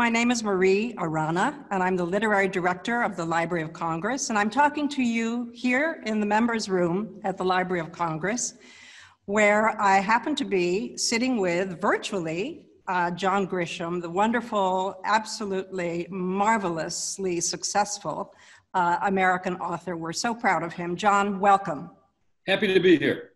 My name is Marie Arana, and I'm the literary director of the Library of Congress. And I'm talking to you here in the members' room at the Library of Congress, where I happen to be sitting with virtually uh, John Grisham, the wonderful, absolutely marvelously successful uh, American author. We're so proud of him. John, welcome. Happy to be here.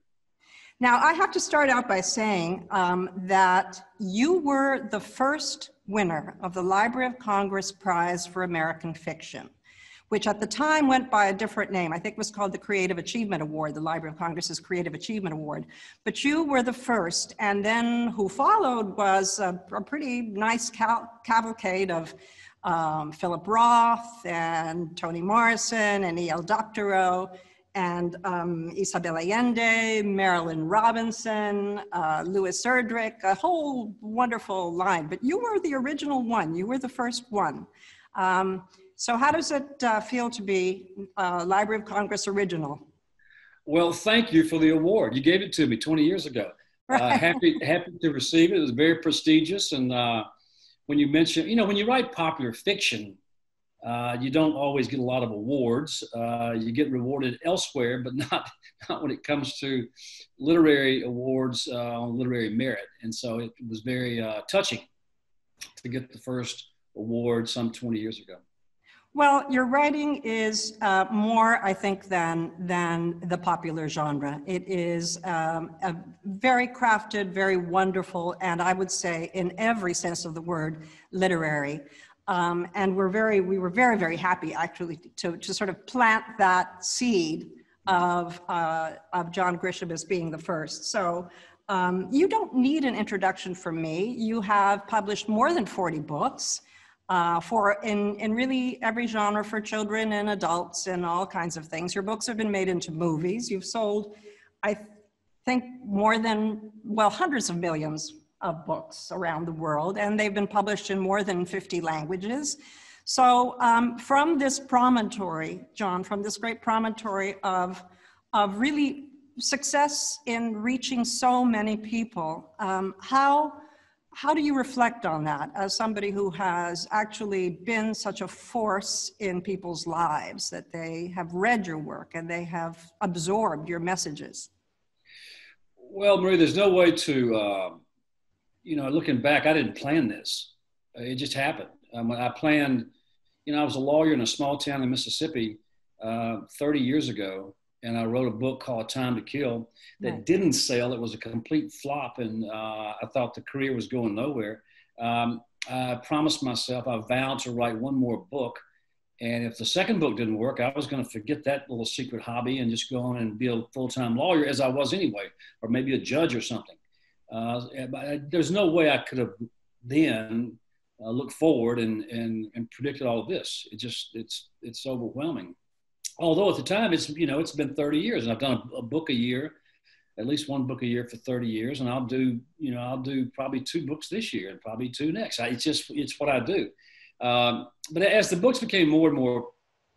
Now, I have to start out by saying um, that you were the first winner of the Library of Congress Prize for American Fiction, which at the time went by a different name. I think it was called the Creative Achievement Award, the Library of Congress's Creative Achievement Award. But you were the first, and then who followed was a, a pretty nice cavalcade of um, Philip Roth and Toni Morrison and E.L. Doctorow and um, Isabel Allende, Marilynne Robinson, uh, Louise Erdrich, a whole wonderful line. But you were the original one. You were the first one. Um, so how does it uh, feel to be uh, Library of Congress original? Well, thank you for the award. You gave it to me 20 years ago. Uh, right. happy, happy to receive it. It was very prestigious. And uh, when you mention, you know, when you write popular fiction, uh, you don't always get a lot of awards. Uh, you get rewarded elsewhere, but not, not when it comes to literary awards uh, on literary merit. And so it was very uh, touching to get the first award some 20 years ago. Well, your writing is uh, more, I think, than than the popular genre. It is um, a very crafted, very wonderful, and I would say, in every sense of the word, literary. Um, and we're very, we were very, very happy actually to, to sort of plant that seed of, uh, of John Grisham as being the first. So um, you don't need an introduction from me. You have published more than 40 books uh, for in, in really every genre for children and adults and all kinds of things. Your books have been made into movies. You've sold, I think, more than, well, hundreds of millions of books around the world, and they've been published in more than 50 languages. So um, from this promontory, John, from this great promontory of, of really success in reaching so many people, um, how, how do you reflect on that as somebody who has actually been such a force in people's lives, that they have read your work and they have absorbed your messages? Well, Marie, there's no way to uh, you know, looking back, I didn't plan this. It just happened. Um, I planned, you know, I was a lawyer in a small town in Mississippi uh, 30 years ago, and I wrote a book called Time to Kill that right. didn't sell. It was a complete flop, and uh, I thought the career was going nowhere. Um, I promised myself, I vowed to write one more book. And if the second book didn't work, I was going to forget that little secret hobby and just go on and be a full time lawyer as I was anyway, or maybe a judge or something. Uh, there's no way I could have then uh, looked forward and, and, and predicted all of this. It just, it's, it's overwhelming. Although at the time it's, you know, it's been 30 years and I've done a, a book a year, at least one book a year for 30 years. And I'll do, you know, I'll do probably two books this year and probably two next. I, it's just, it's what I do. Um, but as the books became more and more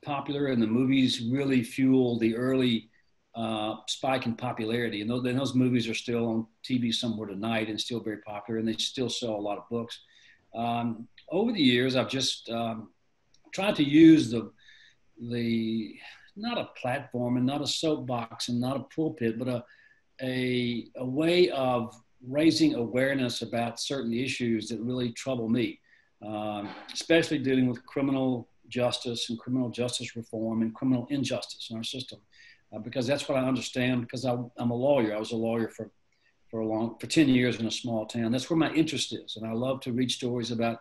popular and the movies really fueled the early uh, spike in popularity. And those, and those, movies are still on TV somewhere tonight and still very popular, and they still sell a lot of books. Um, over the years, I've just um, tried to use the the not a platform and not a soapbox and not a pulpit, but a a, a way of raising awareness about certain issues that really trouble me, um, especially dealing with criminal justice and criminal justice reform and criminal injustice in our system uh, because that's what I understand. Because I, am a lawyer. I was a lawyer for for a long for ten years in a small town. That's where my interest is, and I love to read stories about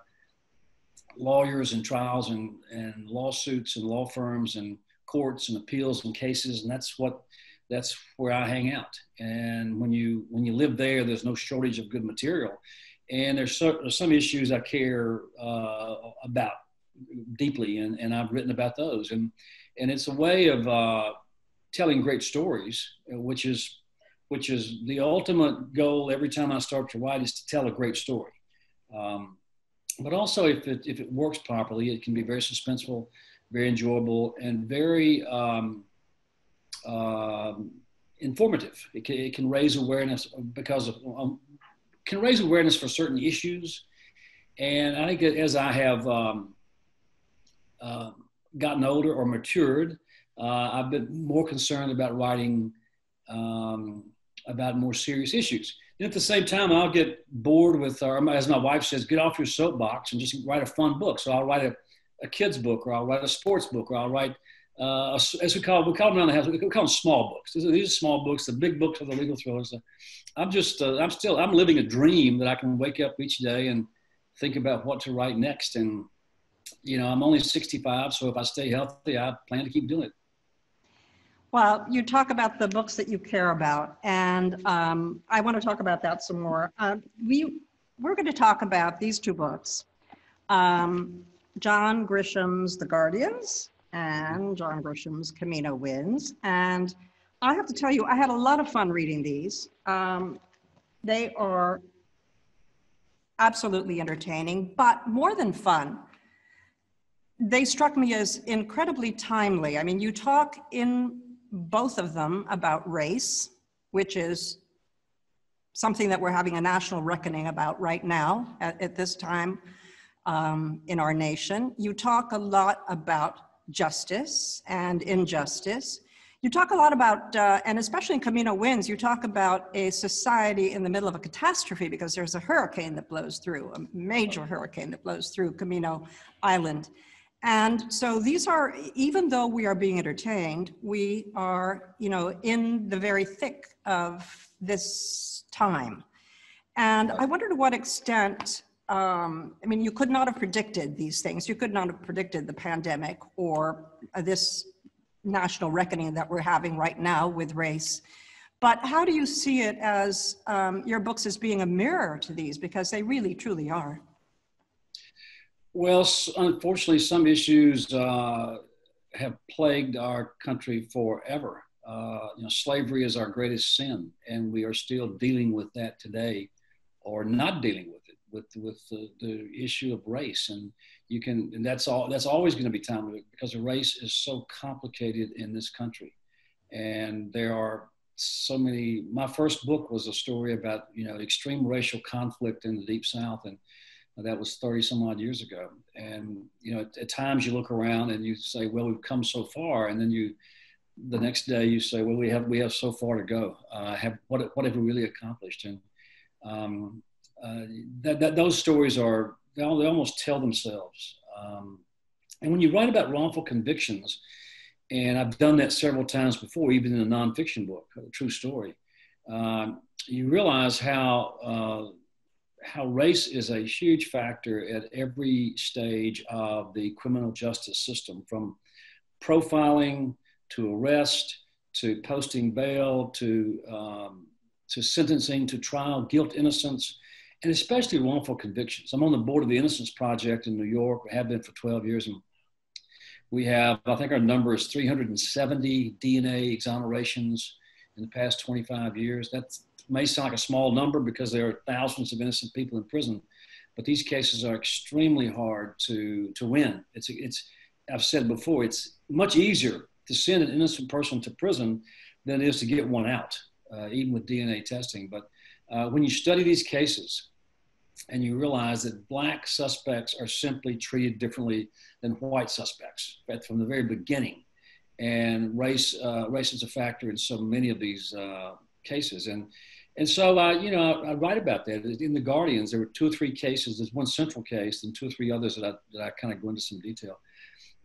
lawyers and trials and and lawsuits and law firms and courts and appeals and cases, and that's what that's where I hang out. And when you when you live there, there's no shortage of good material. And there's, so, there's some issues I care uh, about deeply, and, and I've written about those. And and it's a way of uh, telling great stories, uh, which is which is the ultimate goal every time I start to write is to tell a great story. Um, but also, if it, if it works properly, it can be very suspenseful, very enjoyable, and very um, um, informative. It can, it can raise awareness because of um, can raise awareness for certain issues, And I think as I have um, uh, gotten older or matured, uh, I've been more concerned about writing um, about more serious issues. And at the same time, I'll get bored with, or as my wife says, get off your soapbox and just write a fun book. So I'll write a, a kid's book, or I'll write a sports book, or I'll write, uh, as we call, we call them around the house, we call them small books. These are, these are small books. The big books are the legal thrillers. I'm just, uh, I'm still, I'm living a dream that I can wake up each day and think about what to write next. And, you know, I'm only 65, so if I stay healthy, I plan to keep doing it. Well, you talk about the books that you care about, and um, I want to talk about that some more. Uh, we we're going to talk about these two books, um, John Grisham's The Guardians and John Grisham's Camino Winds. And I have to tell you, I had a lot of fun reading these. Um, they are absolutely entertaining, but more than fun, they struck me as incredibly timely. I mean, you talk in both of them about race, which is something that we're having a national reckoning about right now at, at this time um, in our nation. You talk a lot about justice and injustice. You talk a lot about, uh, and especially in Camino Winds, you talk about a society in the middle of a catastrophe because there's a hurricane that blows through, a major hurricane that blows through Camino Island. And so these are, even though we are being entertained, we are, you know, in the very thick of this time. And I wonder to what extent, um, I mean, you could not have predicted these things. You could not have predicted the pandemic or this national reckoning that we're having right now with race. But how do you see it as um, your books as being a mirror to these? Because they really, truly are. Well, unfortunately, some issues uh, have plagued our country forever. Uh, you know, slavery is our greatest sin, and we are still dealing with that today, or not dealing with it, with with the, the issue of race. And you can, and that's all. That's always going to be timely because race is so complicated in this country, and there are so many. My first book was a story about you know extreme racial conflict in the Deep South, and that was 30 some odd years ago. And, you know, at, at, times you look around and you say, well, we've come so far. And then you, the next day you say, well, we have, we have so far to go. Uh, have, what, what have we really accomplished? And um, uh, that, that, those stories are, they, almost tell themselves. Um, and when you write about wrongful convictions, and I've done that several times before, even in a nonfiction book, a true story, um, you realize how uh, how race is a huge factor at every stage of the criminal justice system, from profiling to arrest to posting bail to um, to sentencing to trial, guilt, innocence, and especially wrongful convictions. I'm on the board of the Innocence Project in New York. We have been for 12 years, and we have I think our number is 370 DNA exonerations in the past 25 years. That's may sound like a small number because there are thousands of innocent people in prison, but these cases are extremely hard to, to win. It's, it's, I've said before, it's much easier to send an innocent person to prison than it is to get one out, uh, even with DNA testing. But uh, when you study these cases and you realize that black suspects are simply treated differently than white suspects from the very beginning, and race uh, race is a factor in so many of these uh, cases. And and so, uh, you know, I, I, write about that. In the Guardians, there were two or three cases. There's one central case and two or three others that I, that I kind of go into some detail.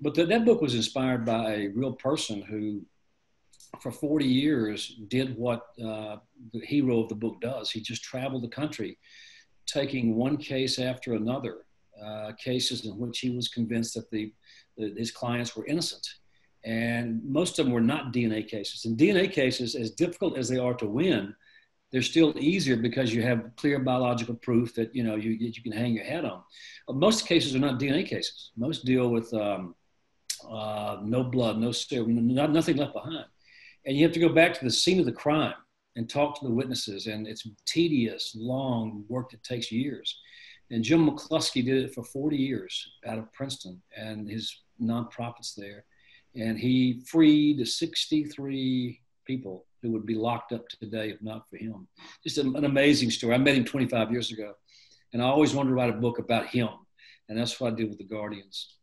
But the, that book was inspired by a real person who, for 40 years, did what uh, the hero of the book does. He just traveled the country, taking one case after another, uh, cases in which he was convinced that the, the, his clients were innocent. And most of them were not DNA cases. And DNA cases, as difficult as they are to win, they're still easier because you have clear biological proof that you know you, you can hang your head on. Most cases are not DNA cases. Most deal with um, uh, no blood, no serum, not, nothing left behind, and you have to go back to the scene of the crime and talk to the witnesses, and it's tedious, long work that takes years. And Jim McCloskey did it for 40 years out of Princeton and his nonprofits there, and he freed 63 people who would be locked up today if not for him. Just an, an amazing story. I met him 25 years ago, and I always wanted to write a book about him, and that's what I did with the Guardians.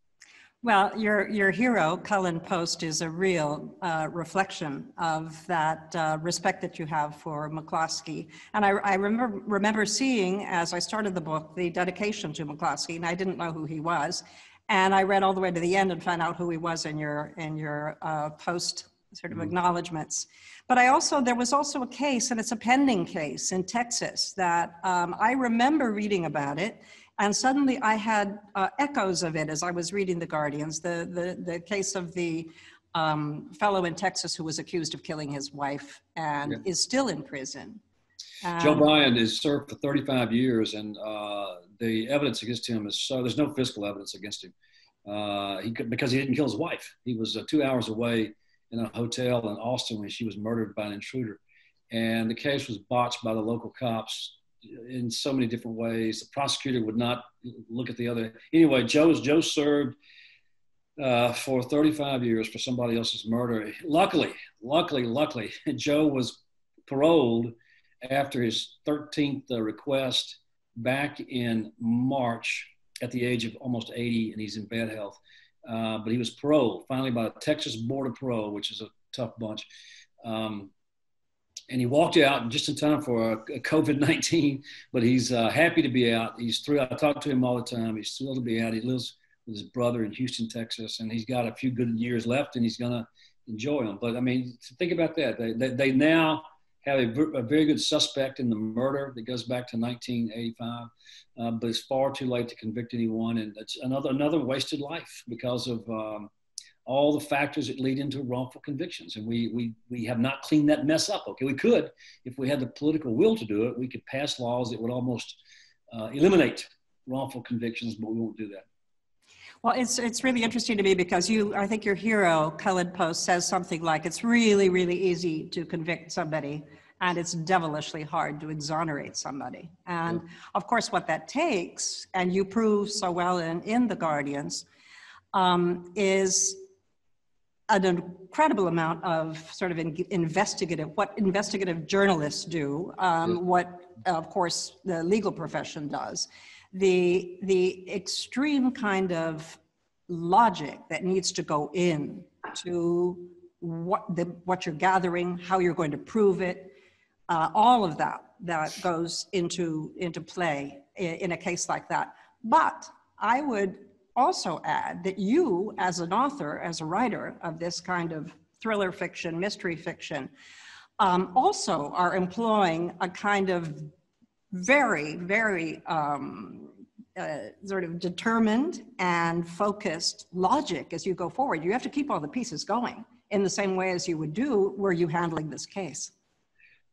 Well, your, your hero, Cullen Post, is a real uh, reflection of that uh, respect that you have for McCloskey. And I, I remember, remember seeing, as I started the book, the dedication to McCloskey, and I didn't know who he was. And I read all the way to the end and found out who he was in your, in your uh, post sort of mm-hmm. acknowledgments. But I also, there was also a case, and it's a pending case in Texas, that um, I remember reading about it and suddenly I had uh, echoes of it as I was reading The Guardians, the, the, the case of the um, fellow in Texas who was accused of killing his wife and yeah. is still in prison. Um, Joe Bryan has served for 35 years, and uh, the evidence against him is so there's no physical evidence against him. Uh, he could, because he didn't kill his wife. He was uh, two hours away in a hotel in Austin when she was murdered by an intruder, and the case was botched by the local cops in so many different ways. The prosecutor would not look at the other. Anyway, Joe's Joe served uh, for 35 years for somebody else's murder. Luckily, luckily, luckily, Joe was paroled after his 13th uh, request back in March at the age of almost 80, and he's in bad health. Uh, but he was paroled finally by the Texas Board of Parole, which is a tough bunch. Um, and he walked out just in time for COVID 19, but he's uh, happy to be out. He's through. I talk to him all the time. He's thrilled to be out. He lives with his brother in Houston, Texas, and he's got a few good years left and he's going to enjoy them. But I mean, think about that. They, they, they now have a, a, very good suspect in the murder that goes back to 1985, uh, but it's far too late to convict anyone. And it's another, another wasted life because of, um, all the factors that lead into wrongful convictions. And we, we, we have not cleaned that mess up. Okay, we could, if we had the political will to do it, we could pass laws that would almost uh, eliminate wrongful convictions, but we won't do that. Well, it's, it's really interesting to me because you, I think your hero, Cullen Post, says something like it's really, really easy to convict somebody and it's devilishly hard to exonerate somebody. And yeah. of course, what that takes, and you prove so well in, in The Guardians, um, is an incredible amount of sort of in, investigative, what investigative journalists do, um, yeah. what, of course, the legal profession does. The, the extreme kind of logic that needs to go in to what, the, what you're gathering, how you're going to prove it, uh, all of that that goes into, into play in, in a case like that. But I would also add that you, as an author, as a writer of this kind of thriller fiction, mystery fiction, um, also are employing a kind of very, very um, uh, sort of determined and focused logic as you go forward. You have to keep all the pieces going in the same way as you would do were you handling this case.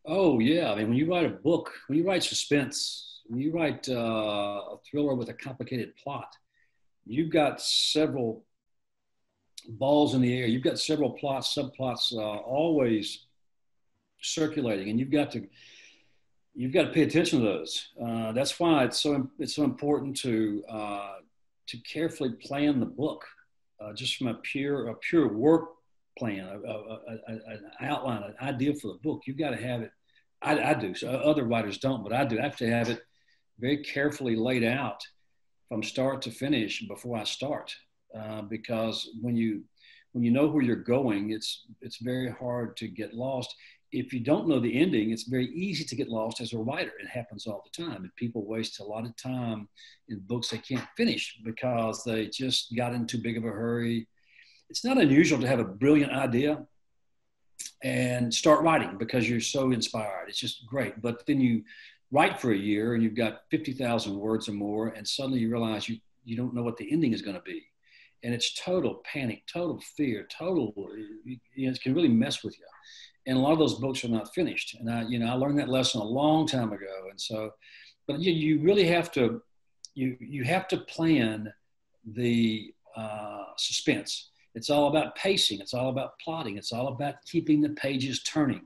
Oh, yeah. I mean, when you write a book, when you write suspense, when you write uh, a thriller with a complicated plot, you've got several balls in the air. You've got several plots, subplots, uh, always circulating, and you've got to you've got to pay attention to those. Uh, that's why it's so it's so important to uh, to carefully plan the book, uh, just from a pure a pure work plan, a, a, a, an outline, an idea for the book. You've got to have it. I, I do. So other writers don't, but I do. I have to have it very carefully laid out from start to finish before I start. Uh, because when you when you know where you're going, it's it's very hard to get lost. If you don't know the ending, it's very easy to get lost as a writer. It happens all the time, and people waste a lot of time in books they can't finish because they just got in too big of a hurry. It's not unusual to have a brilliant idea and start writing because you're so inspired. It's just great, but then you write for a year and you've got 50,000 words or more, and suddenly you realize you, you don't know what the ending is going to be. And it's total panic, total fear, total, you know, it can really mess with you. And a lot of those books are not finished. And I, you know, I learned that lesson a long time ago. And so, but you, you really have to, you, you have to plan the uh, suspense. It's all about pacing. It's all about plotting. It's all about keeping the pages turning.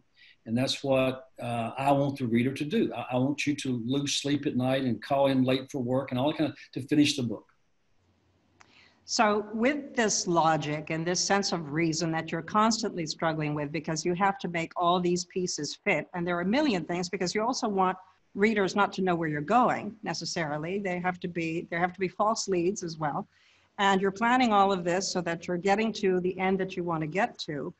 And that's what uh, I want the reader to do. I, I, want you to lose sleep at night and call in late for work and all that kind of to finish the book. So, with this logic and this sense of reason that you're constantly struggling with because you have to make all these pieces fit, and there are a million things because you also want readers not to know where you're going necessarily. They have to be, there have to be false leads as well. And you're planning all of this so that you're getting to the end that you want to get to.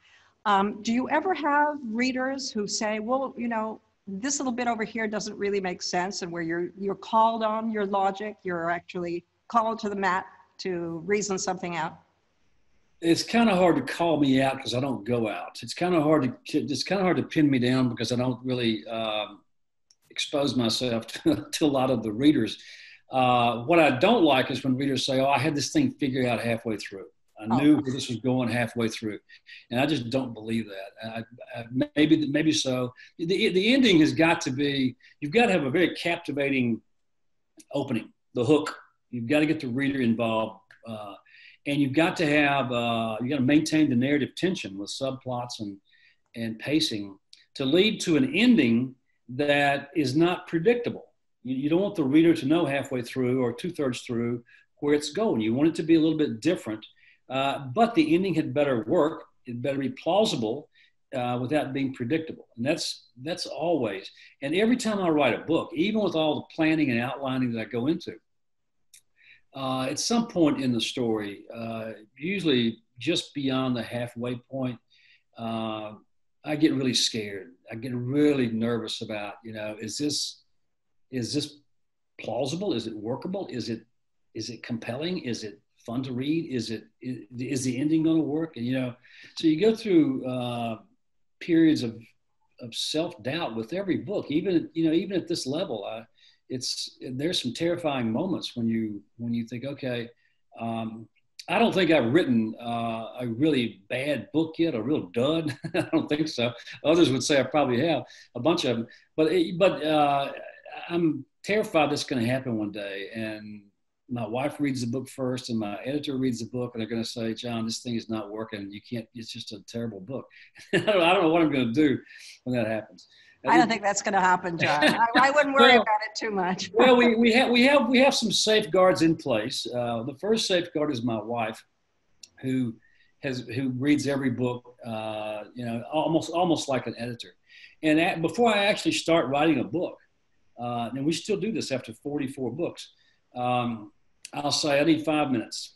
Um, do you ever have readers who say, well, you know, this little bit over here doesn't really make sense and where you're, you're called on your logic, you're actually called to the mat to reason something out? It's kind of hard to call me out because I don't go out. It's kind of hard to it's kind of hard to pin me down because I don't really um, expose myself to, to, a lot of the readers. Uh, what I don't like is when readers say, "Oh, I had this thing figured out halfway through. I oh. knew where this was going halfway through," and I just don't believe that. I, I, maybe maybe so. The the ending has got to be. You've got to have a very captivating opening, the hook. You've got to get the reader involved. Uh, and you've got to have uh, you got to maintain the narrative tension with subplots and and pacing to lead to an ending that is not predictable. You, you don't want the reader to know halfway through or two thirds through where it's going. You want it to be a little bit different, uh, but the ending had better work. It better be plausible uh, without being predictable, and that's that's always. And every time I write a book, even with all the planning and outlining that I go into, uh, at some point in the story, uh, usually just beyond the halfway point, uh, I get really scared. I get really nervous about, you know, is this is this plausible? Is it workable? Is it is it compelling? Is it fun to read? Is it is, is the ending going to work? And you know, so you go through uh, periods of of self doubt with every book. Even you know, even at this level, I, it's there's some terrifying moments when you when you think, okay, um, I don't think I've written uh, a really bad book yet, a real dud. I don't think so. Others would say I probably have a bunch of them, but but uh, I'm terrified that's going to happen one day. And my wife reads the book first, and my editor reads the book, and they're going to say, "John, this thing is not working. You can't. It's just a terrible book." I, don't, I don't know what I'm going to do when that happens. I don't think that's going to happen, John. I, I wouldn't worry well, about it too much. well, we, we have we have we have some safeguards in place. Uh, the first safeguard is my wife, who has who reads every book, uh, you know, almost almost like an editor. And at, before I actually start writing a book, uh, and we still do this after 44 books, um, I'll say I need five minutes.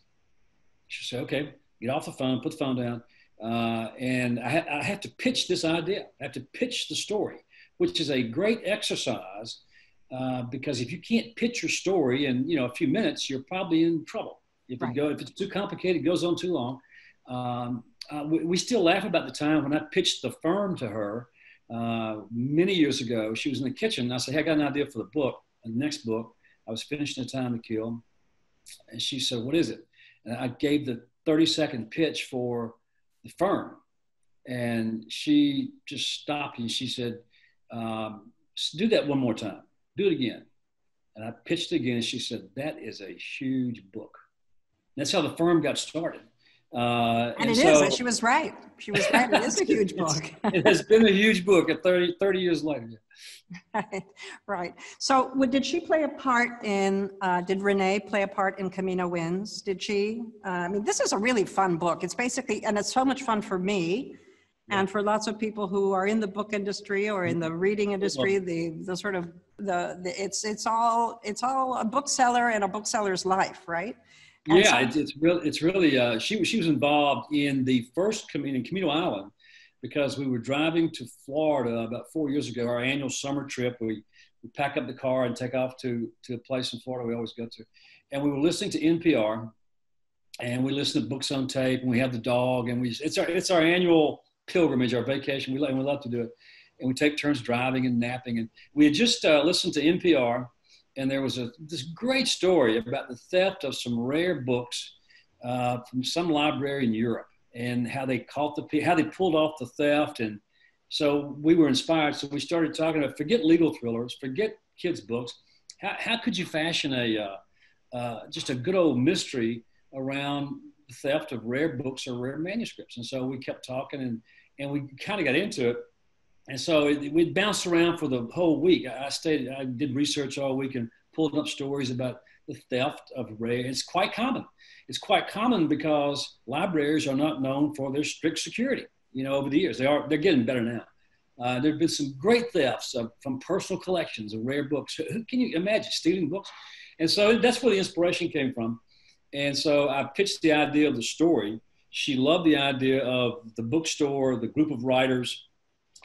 She'll say, "Okay, get off the phone, put the phone down." Uh, and I, ha- I, have to pitch this idea. I have to pitch the story which is a great exercise uh, because if you can't pitch your story in you know a few minutes, you're probably in trouble. If right. go if it's too complicated, it goes on too long. Um, uh, we, we, still laugh about the time when I pitched the firm to her uh, many years ago. She was in the kitchen. And I said, "Hey, I got an idea for the book, the next book." I was finishing the time to kill, and she said, "What is it?" And I gave the 30 second pitch for the firm, and she just stopped and she said, um, do that one more time. Do it again. And I pitched again. And she said, that is a huge book. And that's how the firm got started. Uh, and, and, it so, is. She was right. She was right. It is a huge book. it has been a huge book at 30, 30 years later. Right. Right. So did she play a part in, uh, did Renee play a part in Camino Winds? Did she? Uh, I mean, this is a really fun book. It's basically, and it's so much fun for me and for lots of people who are in the book industry or in the reading industry the the sort of the, the it's it's all it's all a bookseller and a bookseller's life right yeah it's, it's really it's really uh, she, she was involved in the first Camino, in Camino Island because we were driving to Florida about four years ago our annual summer trip we, we pack up the car and take off to to a place in Florida we always go to and we were listening to NPR and we listen to books on tape and we have the dog and we it's our it's our annual pilgrimage, our vacation. We, we love to do it. And we take turns driving and napping. And we had just uh, listened to NPR, and there was a, this great story about the theft of some rare books uh, from some library in Europe and how they caught the how they pulled off the theft. And so we were inspired. So we started talking about forget legal thrillers, forget kids' books. How, how could you fashion a uh, uh just a good old mystery around theft of rare books or rare manuscripts. And so we kept talking and, and we kind of got into it. And so it, we bounced around for the whole week. I stayed, I did research all week and pulled up stories about the theft of rare. It's quite common. It's quite common because libraries are not known for their strict security. You know, over the years, they are, they're getting better now. Uh, there have been some great thefts of, from personal collections of rare books. Who can you imagine stealing books? And so that's where the inspiration came from. And so I pitched the idea of the story. She loved the idea of the bookstore, the group of writers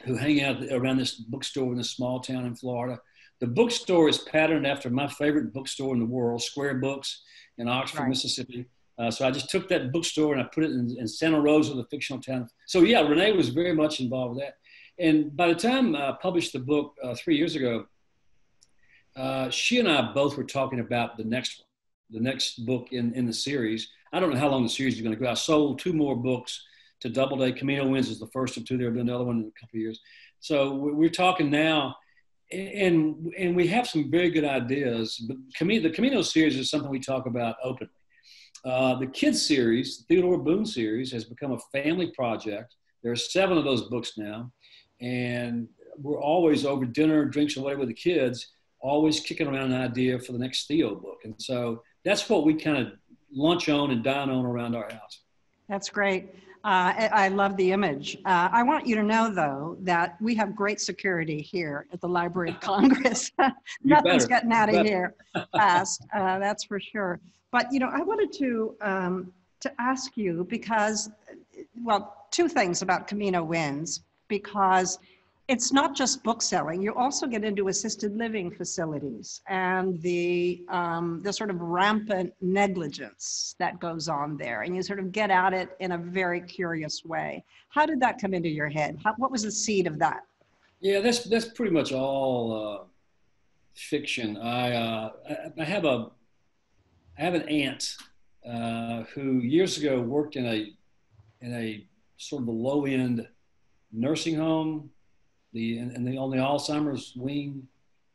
who hang out around this bookstore in this small town in Florida. The bookstore is patterned after my favorite bookstore in the world, Square Books in Oxford, right. Mississippi. Uh, so I just took that bookstore and I put it in, in, Santa Rosa, the fictional town. So yeah, Renee was very much involved with that. And by the time I published the book uh, three years ago, uh, she and I both were talking about the next one, the next book in, in the series. I don't know how long the series is going to go. I sold two more books to Doubleday. Camino Winds is the first of two. There'll be another one in a couple of years. So we're talking now, and and we have some very good ideas. But the Camino series is something we talk about openly. Uh, the kids series, the Theodore Boone series, has become a family project. There are seven of those books now, and we're always over dinner, drinks, or whatever with the kids, always kicking around an idea for the next Theo book. And so that's what we kind of lunch on and dine on around our house. That's great. Uh, I, I, love the image. Uh, I want you to know, though, that we have great security here at the Library of Congress. Nothing's better. getting out of here fast, uh, that's for sure. But you know, I wanted to um, to ask you because, well, two things about Camino Winds because it's not just book selling. You also get into assisted living facilities and the um, the sort of rampant negligence that goes on there, and you sort of get at it in a very curious way. How did that come into your head? How, what was the seed of that? Yeah, that's that's pretty much all uh, fiction. I uh, I have a I have an aunt uh, who years ago worked in a in a sort of a low end nursing home the and the on the Alzheimer's wing,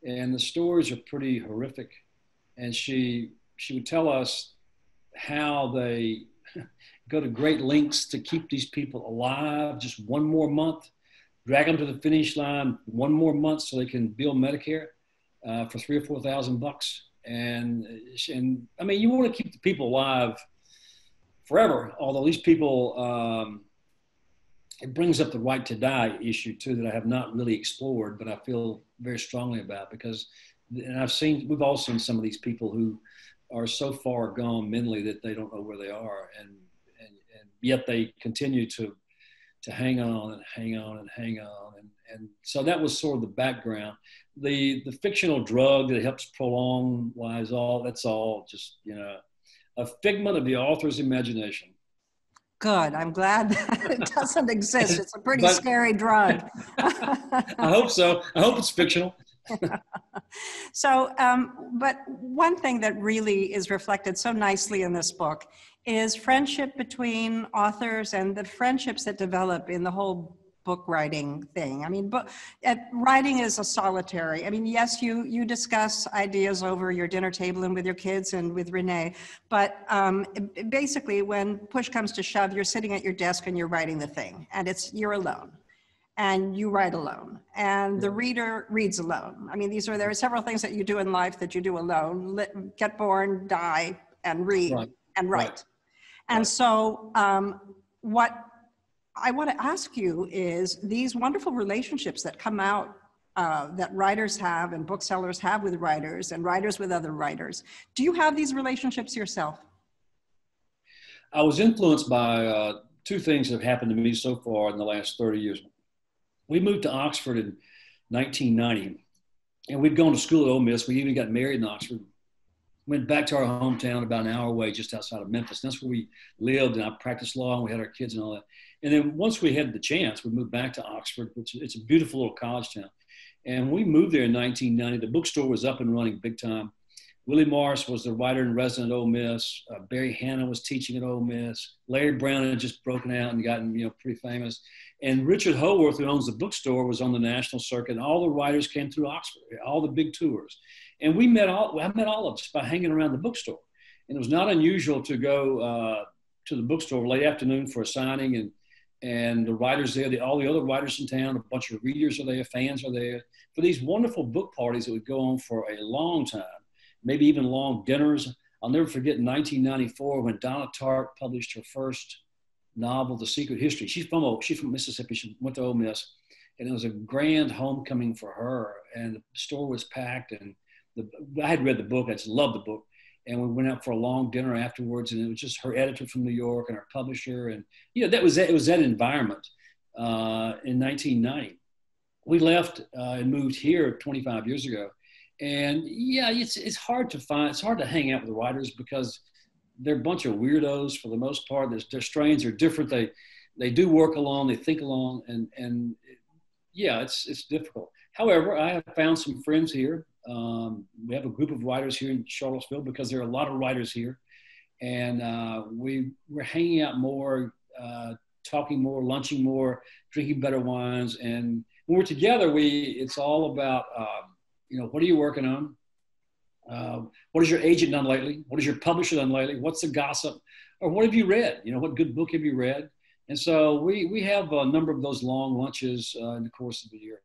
and the stories are pretty horrific. And she she would tell us how they go to great lengths to keep these people alive just one more month, drag them to the finish line one more month so they can bill Medicare uh, for three or four thousand bucks. And and I mean, you want to keep the people alive forever. Although these people um, it brings up the right to die issue too that I have not really explored, but I feel very strongly about because, and I've seen, we've all seen some of these people who are so far gone mentally that they don't know where they are, and and, and yet they continue to to hang on and hang on and hang on, and and so that was sort of the background. The the fictional drug that helps prolong lives, all that's all just you know a figment of the author's imagination Good. I'm glad that it doesn't exist. It's a pretty but, scary drug. I hope so. I hope it's fictional. so, um, but one thing that really is reflected so nicely in this book is friendship between authors and the friendships that develop in the whole book writing thing. I mean, book uh, writing is a solitary. I mean, yes, you you discuss ideas over your dinner table and with your kids and with Renee, but um, basically, when push comes to shove, you're sitting at your desk and you're writing the thing, and it's you're alone. And you write alone, and the reader reads alone. I mean, these are there are several things that you do in life that you do alone: get born, die, and read right. and write. Right. And so, um, what I want to ask you is these wonderful relationships that come out uh, that writers have and booksellers have with writers and writers with other writers. Do you have these relationships yourself? I was influenced by uh, two things that have happened to me so far in the last 30 years. We moved to Oxford in 1990, and we'd gone to school at Ole Miss. We even got married in Oxford. Went back to our hometown about an hour away, just outside of Memphis. That's where we lived, and I practiced law, and we had our kids and all that. And then once we had the chance, we moved back to Oxford, which it's a beautiful little college town. And we moved there in 1990. The bookstore was up and running big time. Willie Morris was the writer in resident at Ole Miss. Uh, Barry Hannah was teaching at Ole Miss. Larry Brown had just broken out and gotten you know pretty famous. And Richard Howorth, who owns the bookstore, was on the national circuit. And all the writers came through Oxford, all the big tours. And we met all I met all of us by hanging around the bookstore. And it was not unusual to go uh, to the bookstore late afternoon for a signing and and the writers there, the, all the other writers in town, a bunch of readers are there, fans are there for these wonderful book parties that would go on for a long time, maybe even long dinners. I'll never forget 1994 when Donna Tartt published her first novel, The Secret History. She's from oh, she's from Mississippi. She went to Ole Miss, and it was a grand homecoming for her. And the store was packed, and the, I had read the book. I just loved the book. And we went out for a long dinner afterwards, and it was just her editor from New York and our publisher, and you know that was it was that environment uh, in 1990. We left uh, and moved here 25 years ago, and yeah, it's it's hard to find. It's hard to hang out with the writers because they're a bunch of weirdos for the most part. Their, their strains are different. They they do work alone. They think alone, and and yeah, it's it's difficult. However, I have found some friends here. Um, we have a group of writers here in Charlottesville because there are a lot of writers here, and uh, we we're hanging out more, uh, talking more, lunching more, drinking better wines, and when we're together, we it's all about um, you know what are you working on, uh, what has your agent done lately, what has your publisher done lately, what's the gossip, or what have you read? You know what good book have you read? And so we, we have a number of those long lunches uh, in the course of the year.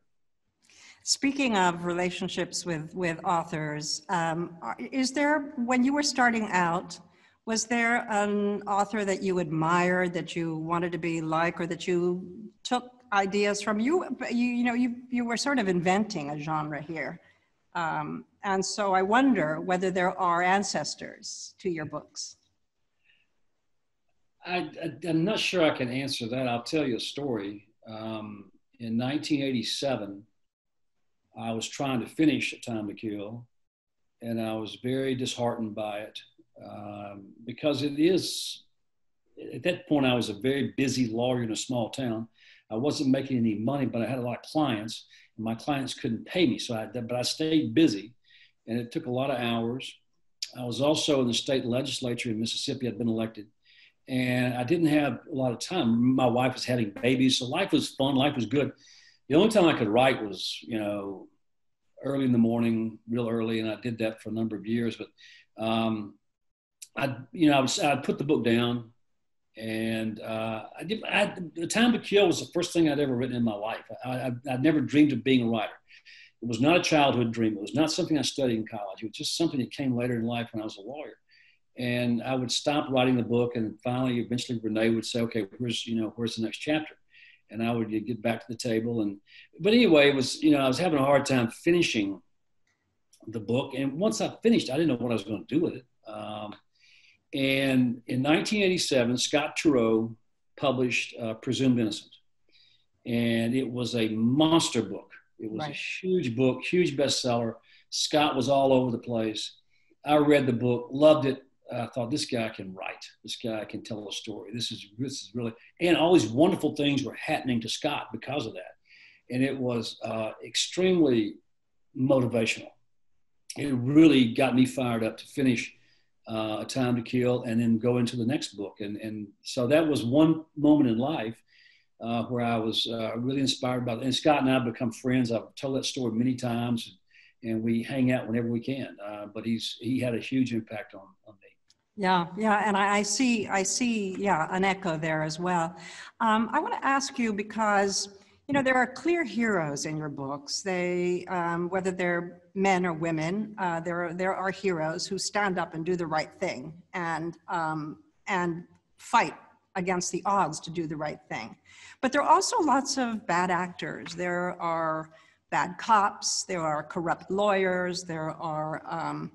Speaking of relationships with, with authors, um, is there, when you were starting out, was there an author that you admired, that you wanted to be like, or that you took ideas from? You, you, you know, you, you were sort of inventing a genre here. Um, and so I wonder whether there are ancestors to your books. I, am not sure I can answer that. I'll tell you a story. Um, in 1987, I was trying to finish A Time to Kill, and I was very disheartened by it um, because it is, at that point, I was a very busy lawyer in a small town. I wasn't making any money, but I had a lot of clients, and my clients couldn't pay me. So I, but I stayed busy, and it took a lot of hours. I was also in the state legislature in Mississippi. I'd been elected and I didn't have a lot of time. My wife was having babies, so life was fun. Life was good. The only time I could write was, you know, early in the morning, real early, and I did that for a number of years. But um, I, you know, I was I'd put the book down, and uh, I did. I, the Time to Kill was the first thing I'd ever written in my life. I, I, I'd never dreamed of being a writer. It was not a childhood dream. It was not something I studied in college. It was just something that came later in life when I was a lawyer and I would stop writing the book, and finally, eventually, Renee would say, "Okay, where's you know where's the next chapter?" And I would get back to the table, and but anyway, it was you know I was having a hard time finishing the book, and once I finished, I didn't know what I was going to do with it. Um, and in 1987, Scott Turow published uh, Presumed Innocent, and it was a monster book. It was right. a huge book, huge bestseller. Scott was all over the place. I read the book, loved it, I thought this guy can write. This guy can tell a story. This is this is really and all these wonderful things were happening to Scott because of that, and it was uh, extremely motivational. It really got me fired up to finish uh, A Time to Kill and then go into the next book. And and so that was one moment in life uh, where I was uh, really inspired by. It. And Scott and I have become friends. I've told that story many times. And we hang out whenever we can. Uh, but he's he had a huge impact on, on me. Yeah, yeah, and I, I, see, I see, yeah, an echo there as well. Um, I want to ask you because you know there are clear heroes in your books. They, um, whether they're men or women, uh, there are there are heroes who stand up and do the right thing and um, and fight against the odds to do the right thing. But there are also lots of bad actors. There are bad cops. There are corrupt lawyers. There are um,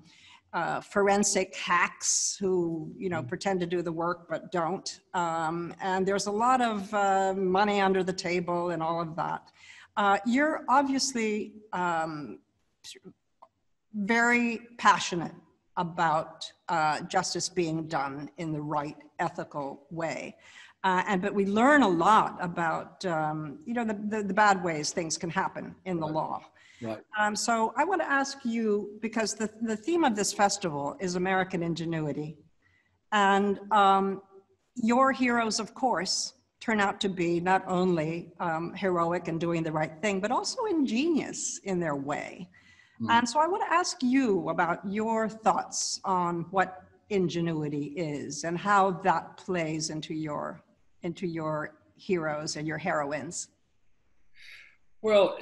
uh, forensic hacks who you know mm-hmm. pretend to do the work but don't. Um, and there's a lot of uh, money under the table and all of that. Uh, you're obviously um, very passionate about uh, justice being done in the right ethical way. Uh, and but we learn a lot about um, you know the, the, the, bad ways things can happen in the law Right. Um, so I want to ask you because the, the theme of this festival is American ingenuity. And um, your heroes, of course, turn out to be not only um, heroic and doing the right thing, but also ingenious in their way. Mm. And so I want to ask you about your thoughts on what ingenuity is and how that plays into your into your heroes and your heroines. Well,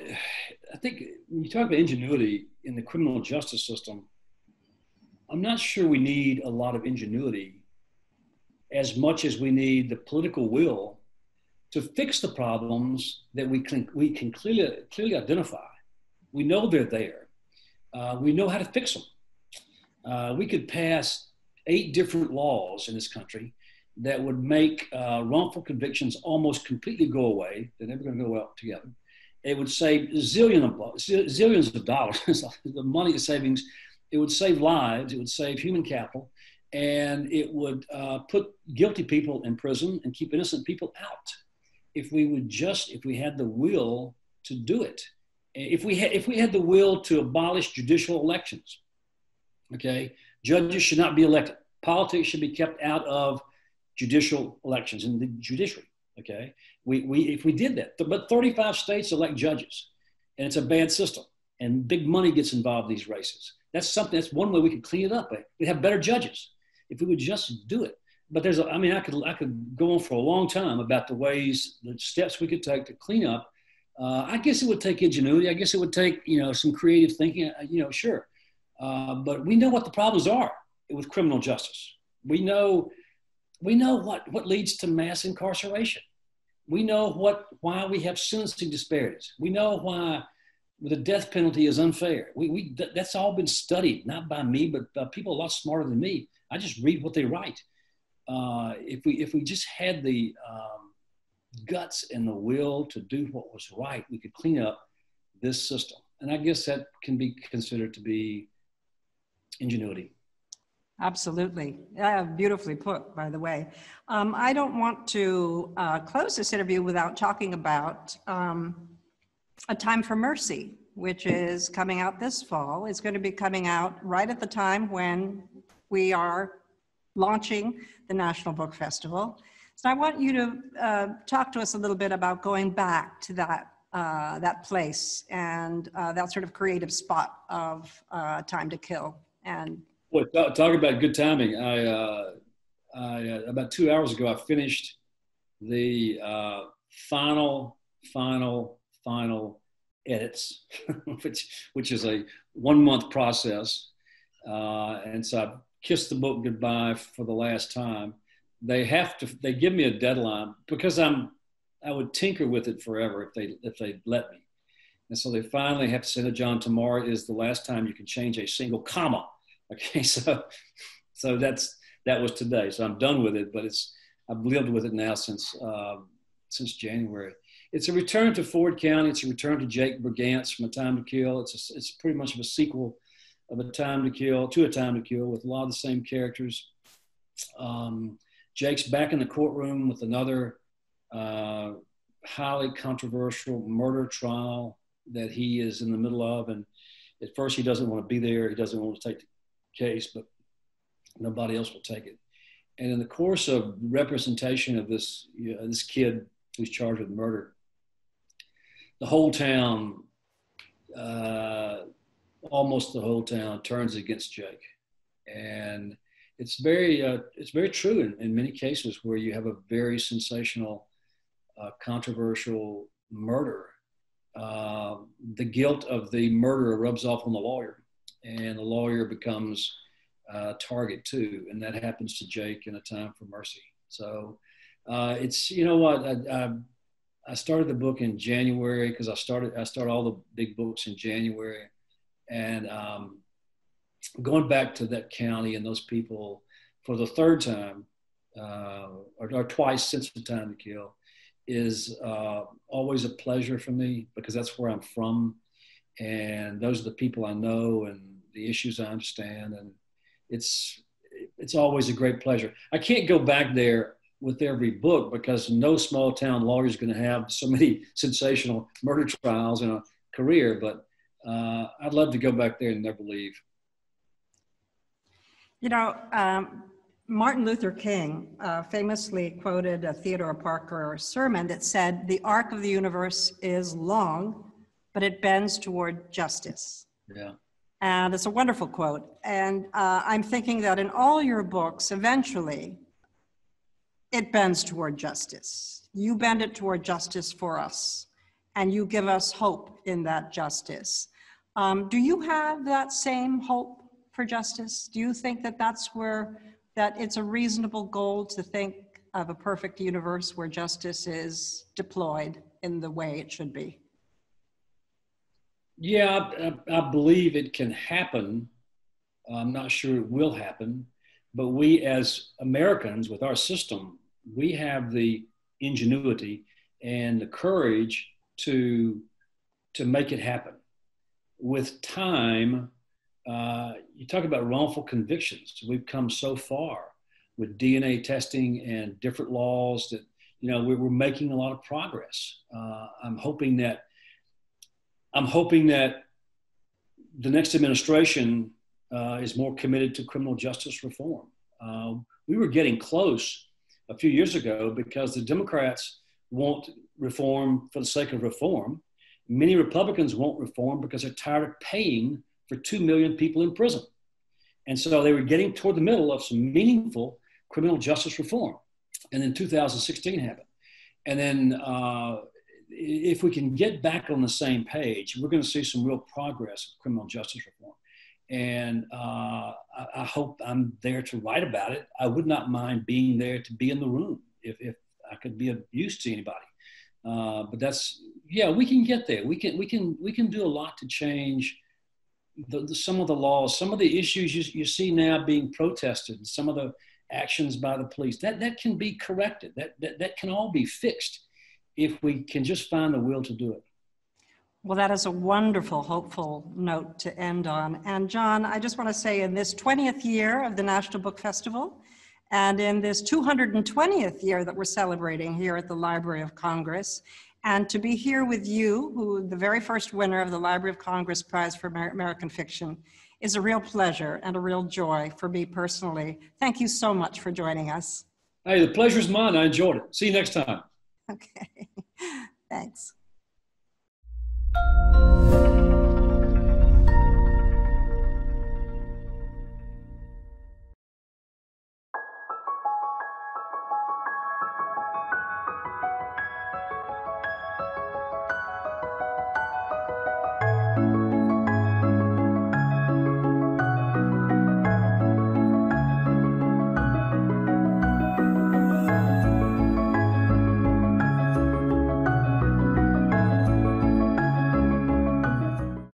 I think when you talk about ingenuity in the criminal justice system, I'm not sure we need a lot of ingenuity as much as we need the political will to fix the problems that we can, we can clearly, clearly identify. We know they're there. Uh, we know how to fix them. Uh, we could pass eight different laws in this country that would make uh, wrongful convictions almost completely go away. They're never going to go out together. It would save zillion of, zillions of dollars, the money savings. It would save lives. It would save human capital. And it would uh, put guilty people in prison and keep innocent people out. If we would just if we had the will to do it if we had if we had the will to abolish judicial elections okay? Judges should not be elected. Politics should be kept out of judicial elections in the judiciary okay we, we if we did that but 35 states elect judges and it's a bad system and big money gets involved in these races that's something that's one way we could clean it up we have better judges if we would just do it. But there's, a, I mean, I could, I could go on for a long time about the ways, the steps we could take to clean up. Uh, I guess it would take ingenuity. I guess it would take, you know, some creative thinking. Uh, you know, sure. Uh, but we know what the problems are with criminal justice. We know, we know what what leads to mass incarceration. We know what why we have sentencing disparities. We know why the death penalty is unfair. We, we that's all been studied, not by me, but by people a lot smarter than me. I just read what they write. Uh, if we if we just had the um, guts and the will to do what was right, we could clean up this system. And I guess that can be considered to be ingenuity. Absolutely. Yeah, beautifully put, by the way. Um, I don't want to uh, close this interview without talking about um, A Time for Mercy, which is coming out this fall. It's going to be coming out right at the time when we are launching the National Book Festival. So I want you to uh, talk to us a little bit about going back to that uh, that place and uh, that sort of creative spot of uh, Time to Kill. And well, talk, talk about good timing. I, uh, I uh, about two hours ago, I finished the final, final, final edits, which which is a one month process. and so I kissed the book goodbye for the last time. They have to. They give me a deadline because I'm. I would tinker with it forever if they if they let me. And so they finally have to say to John, tomorrow is the last time you can change a single comma. Okay, so so that's that was today. So I'm done with it, but it's I've lived with it now since uh, since January. It's a return to Ford County. It's a return to Jake Brigance from A Time to Kill. It's a, it's pretty much of a sequel of A Time to Kill to A Time to Kill with a lot of the same characters. Um, Jake's back in the courtroom with another uh, highly controversial murder trial that he is in the middle of. And at first, he doesn't want to be there. He doesn't want to take case, but nobody else will take it. And in the course of representation of this, you know, this kid who's charged with murder, the whole town uh, almost the whole town turns against Jake, and it's very uh, it's very true in, in many cases where you have a very sensational, uh, controversial murder. Uh, the guilt of the murderer rubs off on the lawyer, and the lawyer becomes a target too, and that happens to Jake in A Time for Mercy. So uh, it's you know what I, I, I started the book in January because I started I started all the big books in January and um, going back to that county and those people for the third time uh, or, or, twice since the time to kill is uh, always a pleasure for me because that's where I'm from. And those are the people I know and the issues I understand. And it's, it's always a great pleasure. I can't go back there with every book because no small town lawyer is going to have so many sensational murder trials in a career. But uh, I'd love to go back there and never leave. You know, um, Martin Luther King uh, famously quoted a Theodore Parker sermon that said, The arc of the universe is long, but it bends toward justice. Yeah. And it's a wonderful quote. And uh, I'm thinking that in all your books, eventually, it bends toward justice. You bend it toward justice for us, and you give us hope in that justice. Um, do you have that same hope for justice? Do you think that that's where that it's a reasonable goal to think of a perfect universe where justice is deployed in the way it should be? Yeah, I, I, believe it can happen. I'm not sure it will happen, but we as Americans with our system, we have the ingenuity and the courage to to make it happen. With time, uh, you talk about wrongful convictions. We've come so far with DNA testing and different laws that you know we're, we're making a lot of progress. Uh, I'm hoping that I'm hoping that the next administration uh, is more committed to criminal justice reform. Uh, we were getting close a few years ago because the Democrats won't reform for the sake of reform. Many Republicans won't reform because they're tired of paying for 2 million people in prison. And so they were getting toward the middle of some meaningful criminal justice reform. And then 2016 happened. And then uh, if we can get back on the same page, we're going to see some real progress in criminal justice reform. And uh, I, I, hope I'm there to write about it. I would not mind being there to be in the room if, if I could be of use to anybody. Uh, but that's yeah, we can get there. We can we can we can do a lot to change the, the, some of the laws, some of the issues you, you see now being protested, some of the actions by the police. That that can be corrected. That that, that can all be fixed if we can just find the will to do it. Well, that is a wonderful, hopeful note to end on. And John, I just want to say in this 20th year of the National Book Festival, and in this 220th year that we're celebrating here at the Library of Congress, and to be here with you, who the very first winner of the Library of Congress Prize for American Fiction, is a real pleasure and a real joy for me personally. Thank you so much for joining us. Hey, the pleasure's mine. I enjoyed it. See you next time. Okay, thanks.